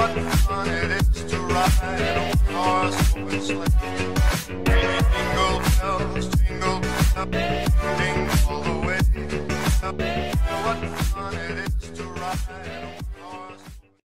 what fun it is to ride a horse open sleigh. Jingle bells, jingle bells, jingle all the way. What fun it is to ride